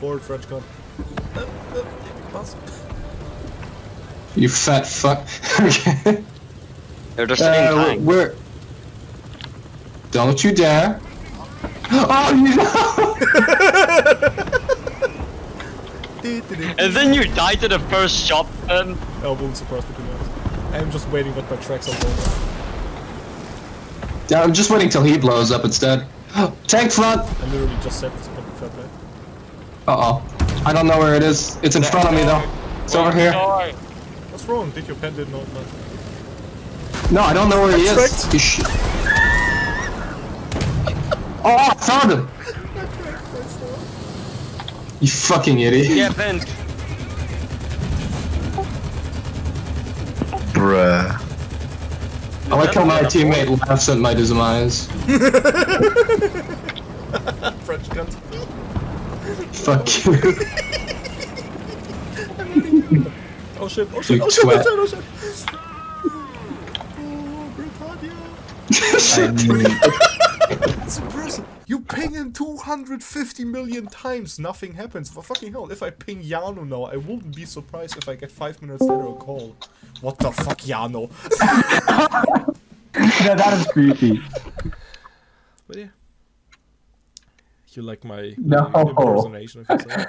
forward, French gun. Uh, uh. You fat fuck. They're the same Uh, tank. where? Don't you dare! Oh, you know! And then you die to the first shot. Um, I won't surprise me to be honest. I'm just waiting with my tracks on hold. Yeah, I'm just waiting till he blows up instead. Tank front! I literally just said this, but fair play. Uh oh. I don't know where it is. It's in front of me though. It's over here. What's wrong? Did your pen did not not? No, I don't know where he is. He sh- oh, I found him! You fucking idiot. Yeah, vent. Bruh. I like how my teammate laughs at my demise. French gun. Fuck you. Oh shit! Oh shit! You Oh shit! Oh twat. shit! Oh shit! Oh, Britannia! It's impressive. You ping him 250 million times, nothing happens. For fucking hell, if I ping Yano now, I wouldn't be surprised if I get five minutes later a call. What the fuck, Yano? No, that is creepy. But yeah. You like my No. impersonation of yourself?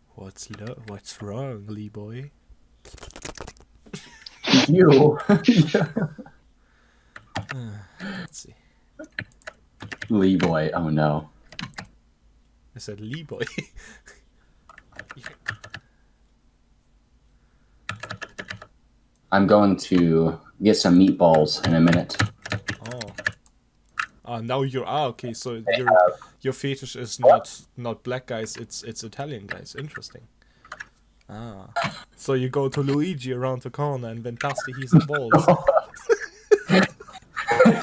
What's lo- What's wrong, Lee boy? You. Uh, let's see. Lee boy. Oh no. I said Lee boy. I'm going to get some meatballs in a minute. Ah, now you're ah okay. So your your fetish is not not black guys. It's it's Italian guys. Interesting. Ah. So you go to Luigi around the corner and then Dusty he's in balls.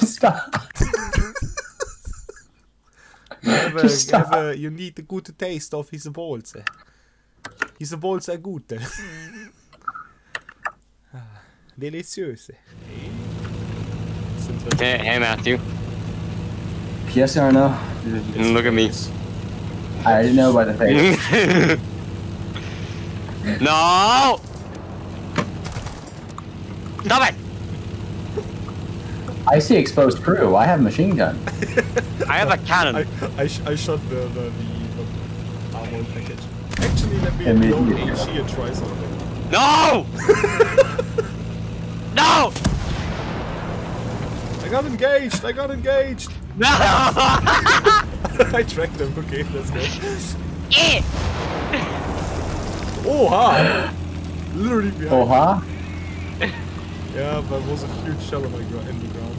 Stop. Have a, Just stop. have a, you need the good taste of his balls. His balls are good. Ah, Deliciöse. Hey, hey Matthew. Yes or no? Look at me. I already know about the face. no! Stop it! I see exposed crew. I have a machine gun. I have a cannon. I, I, sh- I shot the, the, the, the armor package. Actually, let me Immediate. load HE and try something. No! no! I got engaged! I got engaged! No! I tracked them. Okay, let's go. Eh! Oh, ha! Literally behind. Oh, huh? Yeah, but it was a huge shell in, my gra- in the ground.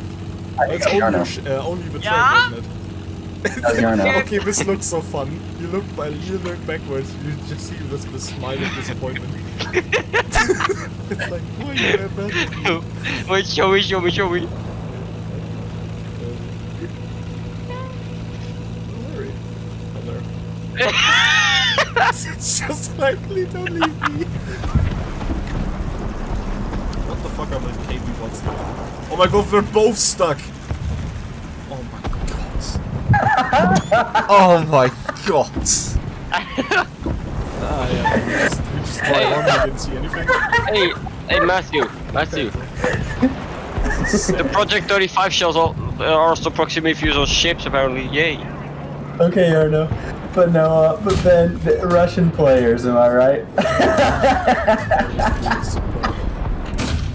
I It's think only, Yarno. sh- uh, only the train, Yeah? wasn't it? That's Yarno. okay, this looks so fun. You look by, you look backwards, you just see this, this smile of disappointment. it's like, why you have that? Wait, show me, show me, show me. It's just like, please don't leave me. What the fuck are those KV bots doing? Oh my god, they're both stuck! Oh my god. oh my god. ah, yeah. We just, we just fly on, we didn't see anything. Hey, hey Matthew, Matthew. the Project 35 shells are are also proximity fuse on ships apparently, yay. Okay, Yarno. But no, uh, but then the Russian players, am I right?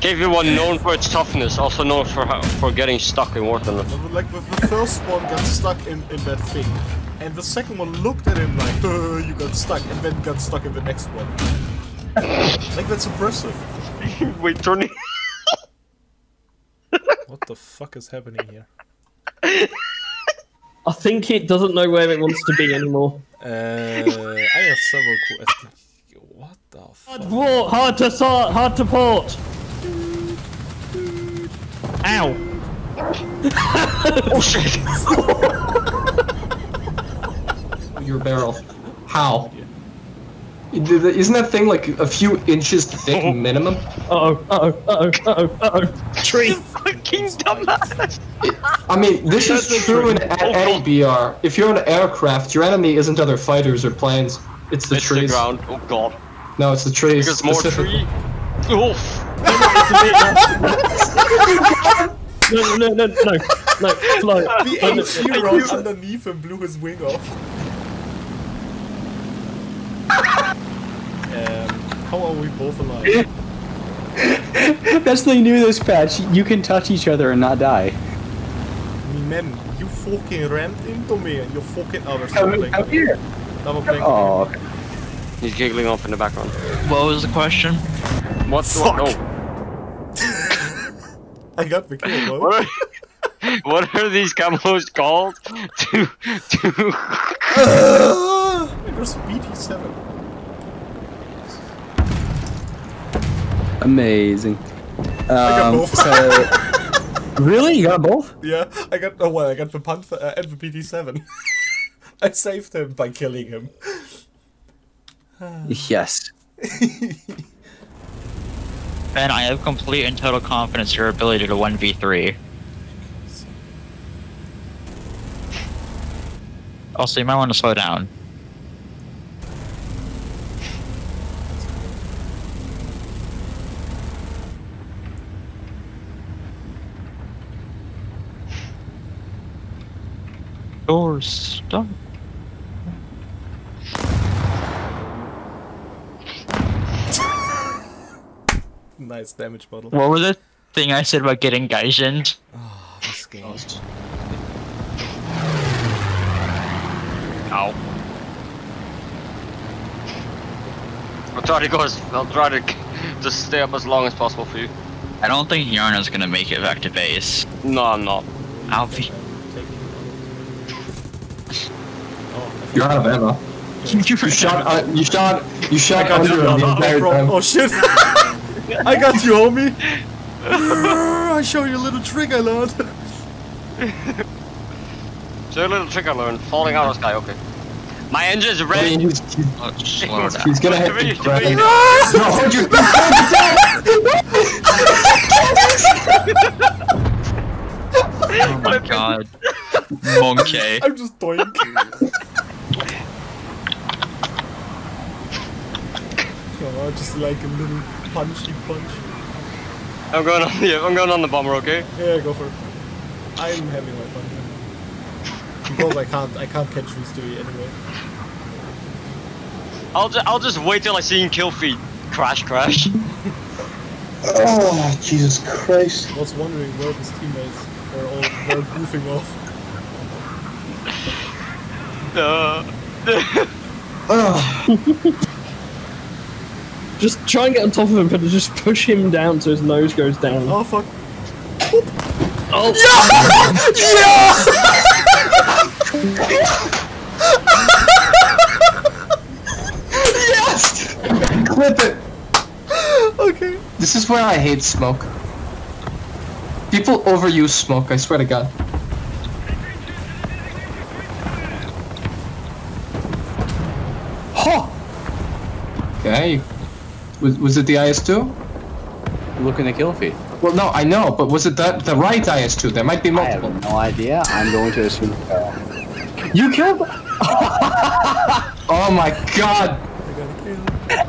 KV1 known for its toughness, also known for how, for getting stuck in water. But, Like the, the first one got stuck in, in that thing, and the second one looked at him like, uh, you got stuck, and then got stuck in the next one. like that's impressive. Wait, turn What the fuck is happening here? I think it doesn't know where it wants to be anymore. Uh, I have several questions. What the fuck? Hard, Port, hard to sort, hard to port. Ow. Oh shit! Your barrel. How? Isn't that thing like a few inches thick minimum? Uh oh, uh oh, uh oh, uh oh, uh oh. tree. Fucking dumbass. I mean, this is true in true. any BR. If you're an aircraft, your enemy isn't other fighters or planes. It's the It's trees. the ground. Oh god. No, it's the trees. Because more specifically. tree. Oof. No, no, no, no, no, no, Flo. The No, no, HE rose underneath him blew his wing off. Um, how are we both alive? That's the newest patch. You can touch each other and not die. Me man, you fucking rammed into me and you fucking there's Come, double come here. Double blink. Oh, He's giggling off in the background. What was the question? What? Fuck. What? No. I got the kill, bro. What are, what are these camos called? To to. it was BT7. Amazing. got Um, both. so, really, you got both? Yeah, I got oh well, I got the Panther uh, and the BT7. I saved him by killing him. Yes. Ben, I have complete and total confidence in your ability to 1v3. Also, you might want to slow down. Doors stop. Nice damage bottle. What was the thing I said about getting Gaijin? Ah, this game. Ow. I'll try to go as I'll try to just stay up as long as possible for you. I don't think Yarna's gonna make it back to base. No, I'm not. I'll be. Oh, You're out of ammo. You shot. Uh, you shot. You I shot got under you. him the Oh, entire bro. time. oh shit! I got you, homie. I show you a little trick I learned. So a little trick I learned, falling out of sky, okay. My engine's I mean, he's, he's, Oh, slow down. he's gonna To hit me, the to ground. me. No, hold your. Oh my god. Monkey. I'm just doink. Oh, just like a little punchy punch. I'm going on the I'm going on the bomber, okay? Yeah, go for it. I'm having my fun here. Because I can't, I can't catch these two anyway. I'll just I'll just wait till I see him kill feet. Crash crash. Oh, Jesus Christ. I was wondering where his teammates were all were goofing off. Uh, Oh, Just try and get on top of him, but just push him down so his nose goes down. Oh fuck. Oh, Yeah! yeah! yes! Clip it. Okay. This is where I hate smoke. People overuse smoke, I swear to God. Huh! Okay. Was, was it the IS-2? Looking to kill feed. Well, no, I know, but was it the, the right IS-2? There might be I have multiple. no idea. I'm going to assume. Uh, you killed. Oh my God! I got a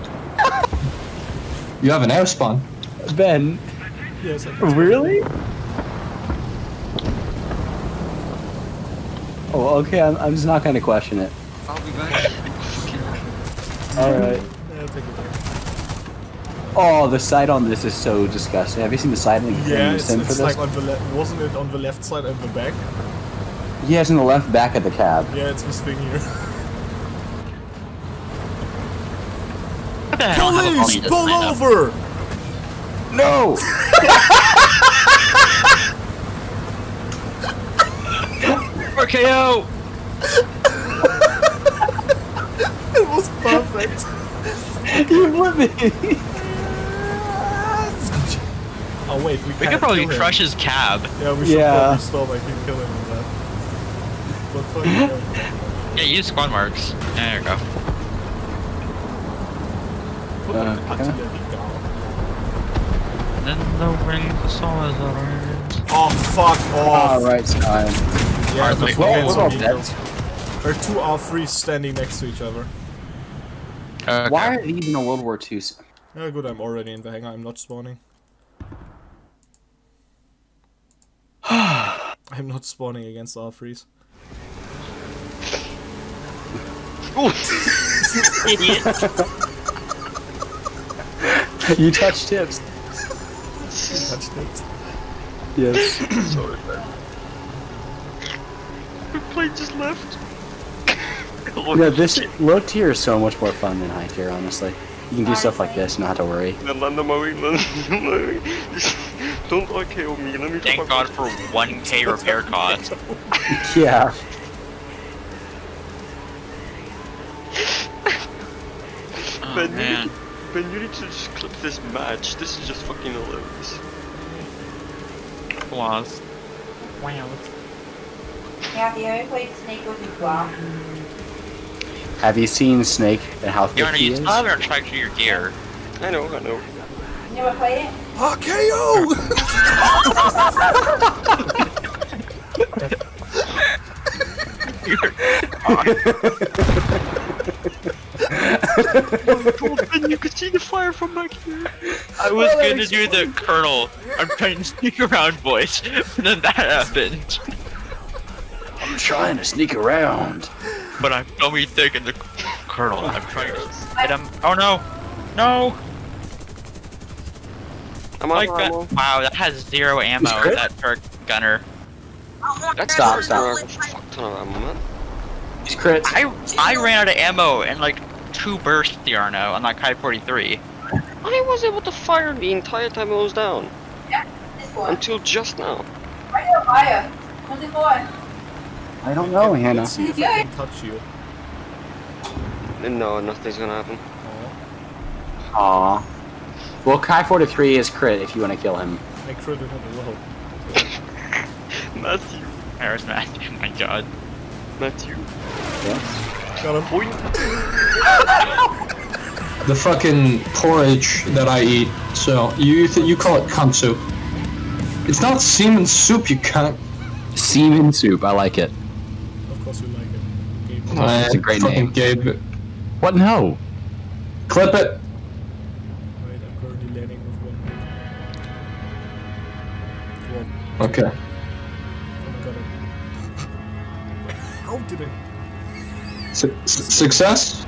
kill. You have an air spawn. Ben. Yes, I Really? Oh, okay. I'm, I'm just not going to question it. I'll be back. All right. Yeah, I'll take it back. Oh, the sight on this is so disgusting. Have you seen the sight on the Yeah, it's, sim for it's this? like on the left. Wasn't it on the left side and the back? Yeah, it's in the left back of the cab. Yeah, it's this thing here. What the hell? have a Police, pull just lined up? over! No! RKO! It was perfect. you blew me. Oh wait, we, We could probably crush his cab. Yeah, we should Yeah. probably stop. I can kill him with that. But fuck yeah. Yeah, use squad marks. There you go. Uh, okay. artillery down. then the wings saw us Oh, fuck off. Alright, Sky. Yeah, Hardly. there's Well, hands what on. There are two R3s standing next to each other. Okay. Why are these in a World War II? s- Oh, good, I'm already in the hangar. I'm not spawning. I'm not spawning against R3s. Idiot. you touched tips. Touched it. Yes. Sorry, man. The plane just left. no, this low tier is so much more fun than high tier, honestly. You can do stuff like this, not to worry. Landa Maui, Landa Maui. Don't RKO me, let me Thank God for 1k repair cost. Yeah. Oh, Ben, you man. need to, Ben, you need to just clip this match. This is just fucking hilarious. Flaws. Wow. Yeah, the only place Snake goes is Guam. Have you seen Snake and how You thick wanna he use is? other check to your gear. I know, I know. You never played it? RKO! Ben, you could see the fire from back here. I was gonna do the Colonel. I'm trying to sneak around voice, and then that happened. I'm trying to sneak around. But I'm dummy thick in the Colonel. I'm trying to hit him. Oh no! No! I'm Like that. Wow, that has zero ammo. That turret gunner. That's Stop, a stop. fuck ton of ammo, man. He's crits. I I ran out of ammo in like two bursts, Yarno, on like Kai 43. I was able to fire the entire time I was down. This one. Until just now. Why do you fire? What's it for? I don't know, Hannah. Let's see if I can touch you. No, nothing's gonna happen. Oh, Aw. Well, Kai 43 is crit if you want to kill him. I critted him as well. Matthew. There's Matthew. My god. Matthew. Got him. Boing. The fucking porridge that I eat. So you th- you call it cunt soup. It's not semen soup, you cunt. Semen soup, I like it. Of course you like it. Game. It's a great fucking name. Gabe. What? No. Clip it. Okay. Oh my god. I- How did I? Su- success.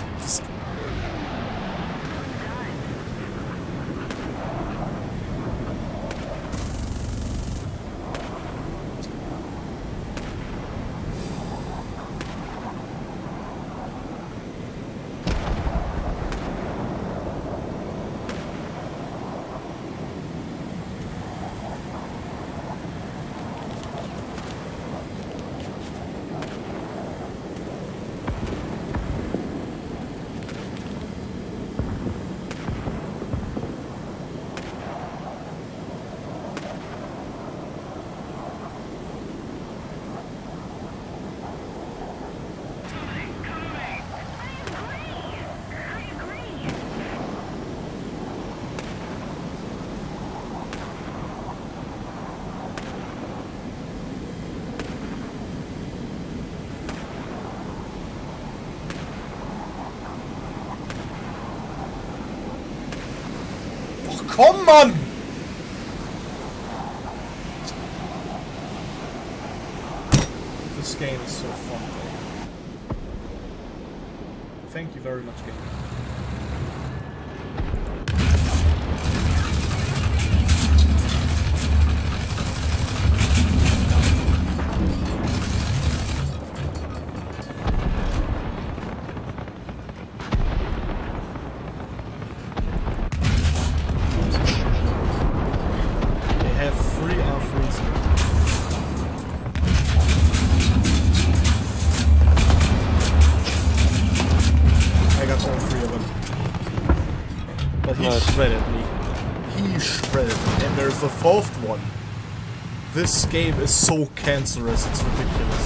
Oh, komm, Mann! This game is so fun. Thank you very much, game. Fourth one. This game is so cancerous, it's ridiculous.